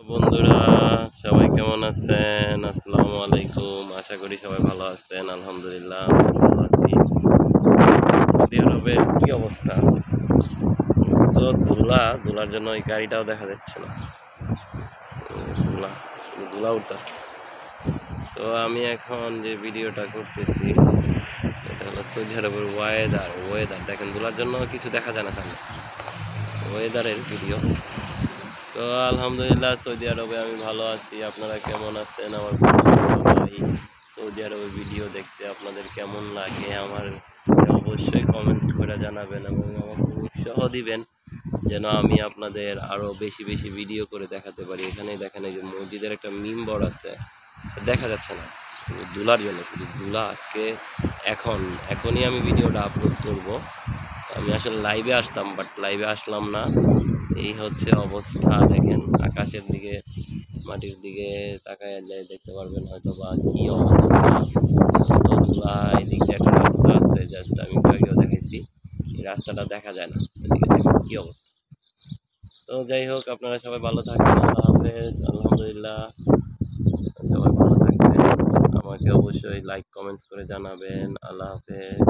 বন্ধুরা, সবাই কেমন আছেন? আসসালামু আলাইকুম। আশা করি সবাই ভালো আছেন, আলহামদুলিল্লাহ ভালো আছি। সৌদি আরবের কি অবস্থা? তো ধুলা, ধুলার জন্য ওই গাড়িটাও দেখা যাচ্ছে না। ধুলা ধুলা উঠতেছে। তো আমি এখন যে ভিডিওটা করতেছি, এটা হলো সৌদি আরবের ওয়েদার ওয়েদার দেখেন, ধুলার জন্য কিছু দেখা যায় না সামনে। ওয়েদারের ভিডিও তো আলহামদুলিল্লাহ, সৌদি আরবে আমি ভালো আছি। আপনারা কেমন আছেন? আমার সবাই সৌদি আরবে ভিডিও দেখতে আপনাদের কেমন লাগে? আমার অবশ্যই কমেন্ট করে জানাবেন এবং আমাকে উৎসাহ দিবেন যেন আমি আপনাদের আরও বেশি বেশি ভিডিও করে দেখাতে পারি। এখানে দেখেন এই যে মসজিদের একটা মিম্বর আছে। দেখা যাচ্ছে না। দুলার জন্য, শুধু দুলা আজকে এখন। এখনই আমি ভিডিওটা আপলোড করব। আমি আসলে লাইভে আসতাম বাট লাইভে আসলাম না। এই হচ্ছে অবস্থা, দেখেন, আকাশের দিকে, মাটির দিকে তাকায় যায় দেখতে পারবেন হয়তো বা কি অবস্থা। তো এদিক দিয়ে একটা রাস্তা আছে জাস্ট আমি আগেও দেখাইছি এই রাস্তাটা দেখা যায় না কি অবস্থা। তো যাই হোক, আপনারা সবাই ভালো থাকবেন, আল্লাহ হাফেজ, আলহামদুলিল্লাহ। সবাই ভালো থাকবেন, আমাকে অবশ্যই লাইক কমেন্টস করে জানাবেন, আল্লাহ হাফেজ।